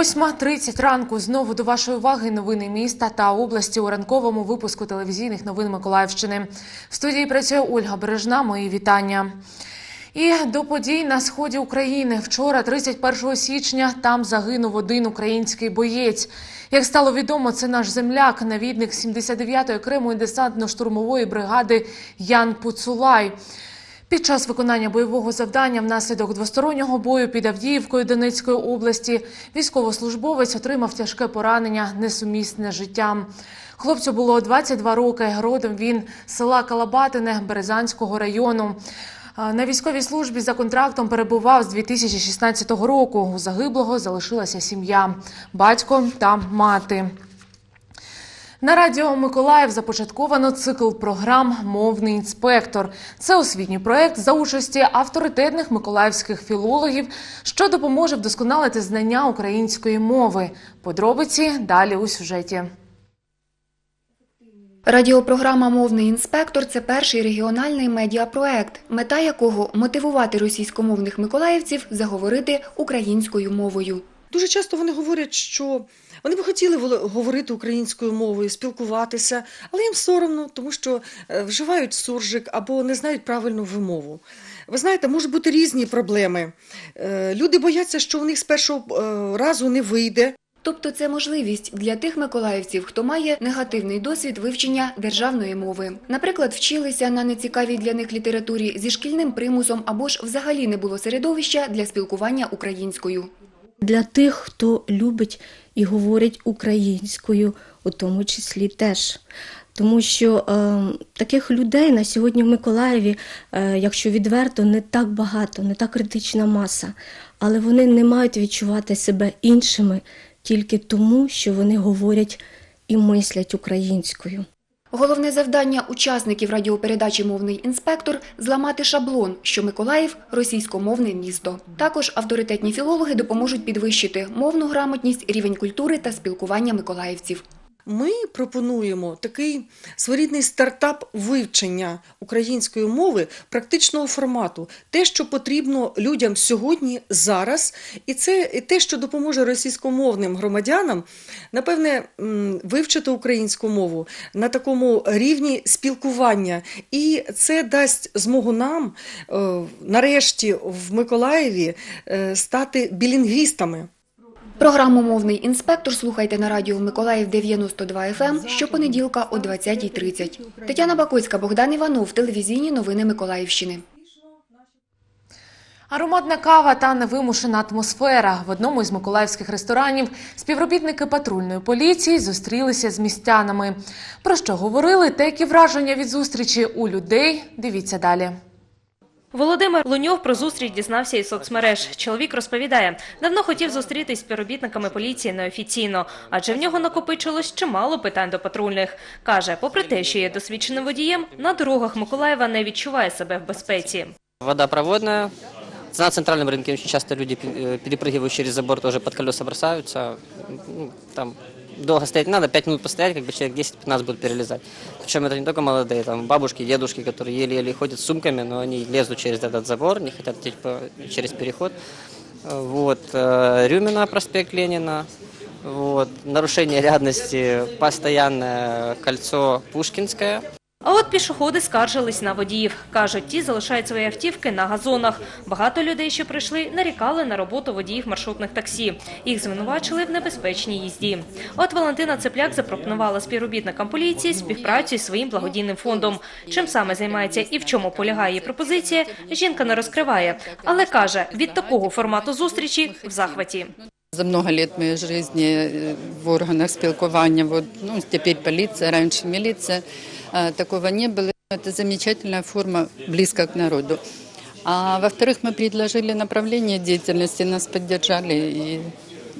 8.30 ранку знову до вашої уваги новини міста та області у ранковому випуску телевізійних новин Миколаївщини. В студії працює Ольга Бережна. Мої вітання. І до подій на сході України вчора, 31 січня, там загинув один український боєць. Як стало відомо, це наш земляк, навідник 79-ї окремої десантно-штурмової бригади Ян Пуцулай. Під час виконання бойового завдання внаслідок двостороннього бою під Авдіївкою Донецької області військовослужбовець отримав тяжке поранення, несумісне з життям. Хлопцю було 22 роки. Родом він з села Калабатине Березанського району. На військовій службі за контрактом перебував з 2016 року. У загиблого залишилася сім'я, батько та мати. На радіо Миколаїв започатковано цикл програм Мовний інспектор. Це освітній проект за участі авторитетних миколаївських філологів, що допоможе вдосконалити знання української мови. Подробиці далі у сюжеті. Радіопрограма Мовний інспектор це перший регіональний медіапроект, мета якого мотивувати російськомовних миколаївців заговорити українською мовою. Дуже часто вони говорять, що вони б хотіли говорити українською мовою, спілкуватися, але їм соромно, тому що е, вживають суржик або не знають правильну вимову. Ви знаєте, можуть бути різні проблеми. Е, Люди бояться, що у них з першого е, разу не вийде. Тобто це можливість для тих миколаївців, хто має негативний досвід вивчення державної мови. Наприклад, вчилися на нецікавій для них літературі зі шкільним примусом або ж взагалі не було середовища для спілкування українською. Для тих, хто любить і говорить українською, у тому числі теж. Тому що е, таких людей на сьогодні в Миколаєві, е, якщо відверто, не так багато, не та критична маса, але вони не мають відчувати себе іншими тільки тому, що вони говорять і мислять українською. Головне завдання учасників радіопередачі Мовний інспектор зламати шаблон, що Миколаїв російськомовне місто. Також авторитетні філологи допоможуть підвищити мовну грамотність, рівень культури та спілкування миколаївців. Ми пропонуємо такий своєрідний стартап вивчення української мови практичного формату, те, що потрібно людям сьогодні, зараз, і це те, що допоможе російськомовним громадянам, напевне, вивчити українську мову на такому рівні спілкування. І це дасть змогу нам е, нарешті в Миколаєві е, стати білінгвістами. Програму Мовний інспектор слухайте на радіо Миколаїв 92 FM щопонеділка о 20.30. Тетяна Бакуцька, Богдан Іванов, телевізійні новини Миколаївщини. Ароматна кава та невимушена атмосфера. В одному із миколаївських ресторанів співробітники патрульної поліції зустрілися з містянами. Про що говорили, та які враження від зустрічі у людей. Дивіться далі. Володимир Луньов про зустріч дізнався із соцмереж. Чоловік розповідає, давно хотів зустрітись з співробітниками поліції неофіційно, адже в нього накопичилось чимало питань до патрульних. Каже, попри те, що є досвідченим водієм, на дорогах Миколаєва не відчуває себе в безпеці. Водопроводная. На центральном рынке очень часто люди, э, перепрыгивают через забор, тоже под колеса бросаются. Ну, Там долго стоять не надо, 5 минут постоять, как бы человек 10-15 будет перелезать. Причем это не только молодые, там бабушки, дедушки, которые еле-еле ходят с сумками, но они лезут через этот забор, не хотят идти по- через переход. Э, Вот. э, Рюмина, проспект Ленина. Вот. Нарушение рядности, постоянное кольцо Пушкинское. А от пішоходи скаржились на водіїв. Кажуть, ті залишають свої автівки на газонах. Багато людей, що прийшли, нарікали на роботу водіїв маршрутних таксі. Їх звинувачили в небезпечній їзді. От Валентина Цепляк запропонувала співробітникам поліції співпрацю із своїм благодійним фондом. Чим саме займається і в чому полягає її пропозиція, жінка не розкриває, але каже, від такого формату зустрічі в захваті. За много лет моей жизни э, в органах спілкування, вот, ну, теперь полиция, раньше милиция, такого не было. Это замечательная форма, близко к народу. А во-вторых, мы предложили направление деятельности, нас поддержали. И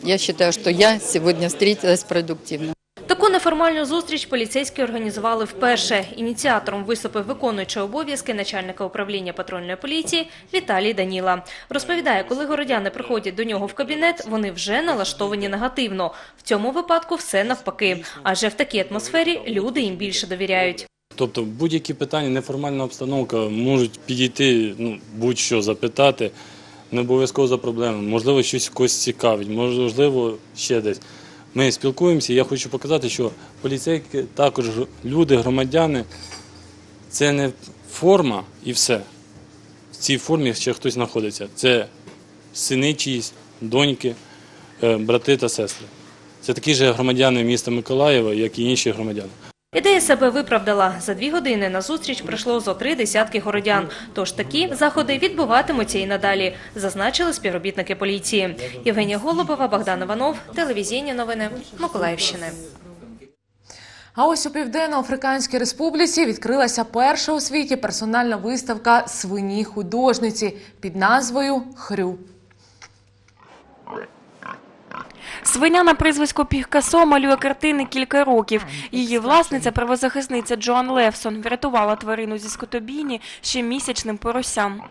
я считаю, что я сегодня встретилась продуктивно. Таку неформальну зустріч поліцейські організували вперше. Ініціатором виступив виконуючий обов'язки начальника управління патрульної поліції Віталій Даніла. Розповідає, коли городяни приходять до нього в кабінет, вони вже налаштовані негативно. В цьому випадку все навпаки. Адже в такій атмосфері люди їм більше довіряють. Тобто будь-які питання, неформальна обстановка можуть підійти, ну, будь-що запитати. не обов'язково за проблемами. Можливо, щось когось цікавить, можливо, ще десь. Ми спілкуємося, я хочу показати, що поліцейські також люди, громадяни, це не форма і все. В цій формі ще хтось знаходиться. Це сини чиїсь, доньки, е, брати та сестри. Це такі ж громадяни міста Миколаєва, як і інші громадяни. Ідея себе виправдала. За дві години на зустріч прийшло зо три десятки городян. Тож такі заходи відбуватимуться і надалі, зазначили співробітники поліції. Євгенія Голубова, Богдан Іванов, телевізійні новини Миколаївщини. А ось у Південно-Африканській Республіці відкрилася перша у світі персональна виставка свині художниці під назвою Хрю. Свиня на прізвисько Піхкасо малює картини кілька років. Її власниця, правозахисниця Джоан Левсон, врятувала тварину зі скотобійні ще місячним поросям.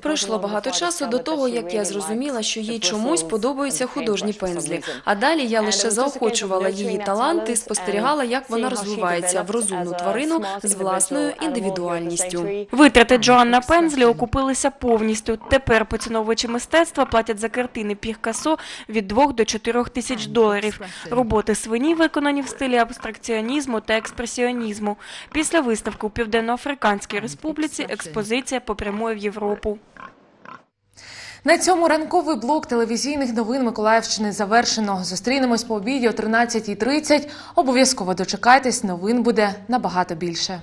Пройшло багато часу до того, як я зрозуміла, що їй чомусь подобаються художні пензлі. А далі я лише заохочувала її таланти, і спостерігала, як вона розвивається в розумну тварину з власною індивідуальністю. Витрати Джоан на пензлі окупилися повністю. Тепер поціновувачі мистецтва платять за картини Піхкасо від 2 до 4 тисяч доларів. Роботи свині виконані в стилі абстракціонізму та експресіонізму. Після виставки у Південно-Африканській Республіці експозиція попрямує в Європу. На цьому ранковий блок телевізійних новин Миколаївщини завершено. Зустрінемось по обіді о 13.30. Обов'язково дочекайтесь, новин буде набагато більше.